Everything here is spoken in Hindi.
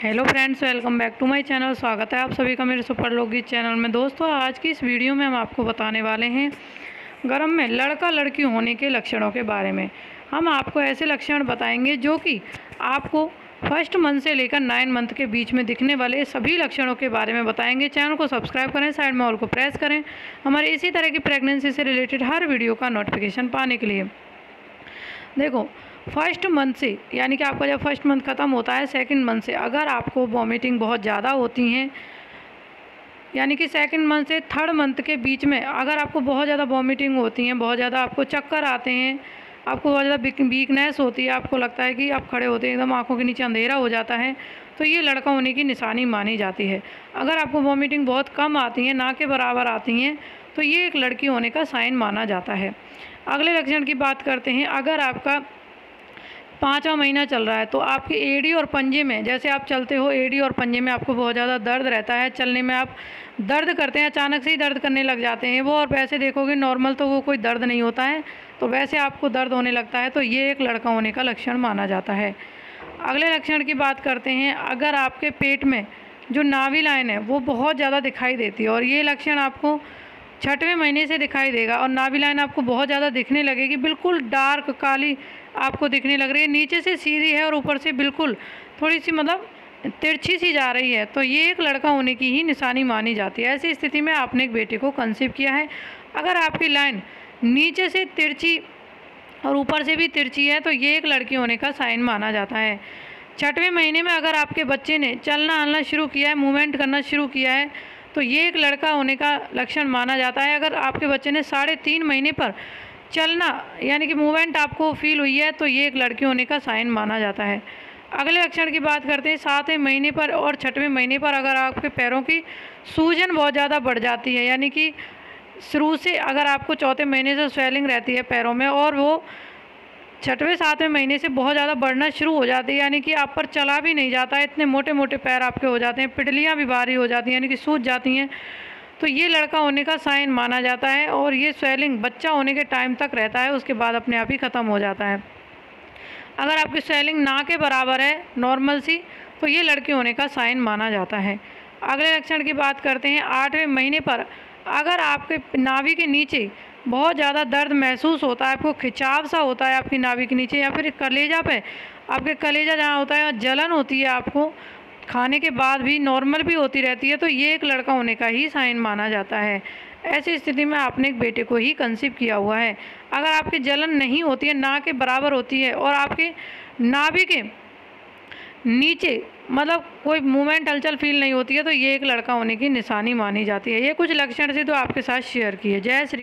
Hello friends welcome back to my channel स्वागत है आप सभी का मेरे सुपर लोकगीत चैनल में। दोस्तों, आज की इस वीडियो में हम आपको बताने वाले हैं गर्म में लड़का लड़की होने के लक्षणों के बारे में। हम आपको ऐसे लक्षण बताएँगे जो कि आपको फ़र्स्ट मंथ से लेकर नाइन मंथ के बीच में दिखने वाले सभी लक्षणों के बारे में बताएँगे। चैनल को सब्सक्राइब करें साइड में ऑल को प्रेस करें। हमारे इसी तरह की प्रेगनेंसी से रिलेटेड हर वीडियो का नोटिफिकेशन पाने के लिए। देखो फ़र्स्ट मंथ से, यानी कि आपका जब फ़र्स्ट मंथ ख़त्म होता है सेकंड मंथ से, अगर आपको वॉमिटिंग बहुत ज़्यादा होती हैं, यानी कि सेकंड मंथ से थर्ड मंथ के बीच में अगर आपको बहुत ज़्यादा वॉमिटिंग होती हैं, बहुत ज़्यादा आपको चक्कर आते हैं, आपको बहुत ज़्यादा वीकनेस होती है, आपको लगता है कि आप खड़े होते हैं, एकदम आँखों के नीचे अंधेरा हो जाता है तो ये लड़का होने की निशानी मानी जाती है। अगर आपको वॉमिटिंग बहुत कम आती है, ना के बराबर आती हैं तो ये एक लड़की होने का साइन माना जाता है। अगले लक्षण की बात करते हैं। अगर आपका पाँचवा महीना चल रहा है तो आपके एडी और पंजे में, जैसे आप चलते हो एडी और पंजे में आपको बहुत ज़्यादा दर्द रहता है, चलने में आप दर्द करते हैं, अचानक से ही दर्द करने लग जाते हैं वो, और वैसे देखोगे नॉर्मल तो वो कोई दर्द नहीं होता है तो वैसे आपको दर्द होने लगता है तो ये एक लड़का होने का लक्षण माना जाता है। अगले लक्षण की बात करते हैं, अगर आपके पेट में जो नावी लाइन है, वो बहुत ज़्यादा दिखाई देती है, और ये लक्षण आपको छठवें महीने से दिखाई देगा, और नाभि लाइन आपको बहुत ज़्यादा दिखने लगेगी, बिल्कुल डार्क, काली आपको दिखने लग रही है। नीचे से सीधी है और ऊपर से बिल्कुल थोड़ी सी मतलब तिरछी सी जा रही है। तो ये एक लड़का होने की ही निशानी मानी जाती है। ऐसी स्थिति में आपने एक बेटे को कंसीव किया है। अगर आपकी लाइन नीचे से तिरछी और ऊपर से भी तिरछी है तो ये एक लड़की होने का साइन माना जाता है। छठवें महीने में अगर आपके बच्चे ने चलना हलना शुरू किया है मूवमेंट करना शुरू किया है तो ये एक लड़का होने का लक्षण माना जाता है। अगर आपके बच्चे ने साढ़े तीन महीने पर चलना, यानी कि मूवमेंट आपको फील हुई है तो ये एक लड़की होने का साइन माना जाता है। अगले लक्षण की बात करते हैं, सातवें महीने पर और छठवें महीने पर अगर आपके पैरों की सूजन बहुत ज़्यादा बढ़ जाती है, यानी कि शुरू से अगर आपको चौथे महीने से स्वेलिंग रहती है पैरों में और वो छठवें, सातवें महीने से बहुत ज़्यादा बढ़ना शुरू हो जाती है, यानी कि आप पर चला भी नहीं जाता है इतने मोटे मोटे पैर आपके हो जाते हैं, पिटलियाँ भी भारी हो जाती हैं, यानी कि सूज जाती हैं तो ये लड़का होने का साइन माना जाता है और ये स्वेलिंग बच्चा होने के टाइम तक रहता है, उसके बाद अपने आप ही ख़त्म हो जाता है। अगर आपकी स्वेलिंग ना के बराबर है, नॉर्मल सी तो ये लड़के होने का साइन माना जाता है। अगले लक्षण की बात करते हैं, आठवें महीने पर अगर आपके नाभि के नीचे बहुत ज़्यादा दर्द महसूस होता है, आपको खिंचाव सा होता है आपकी नाभि के नीचे या फिर कलेजा पे, आपके कलेजा जहाँ होता है, जलन होती है आपको खाने के बाद भी नॉर्मल भी होती रहती है तो ये एक लड़का होने का ही साइन माना जाता है। ऐसी स्थिति में आपने एक बेटे को ही कंसीव किया हुआ है। अगर आपकी जलन नहीं होती है, ना के बराबर होती है और आपके नाभि के नीचे मतलब कोई मूवमेंट हलचल फील नहीं होती है तो ये एक लड़का होने की निशानी मानी जाती है। ये कुछ लक्षण से तो आपके साथ शेयर किए। जय श्री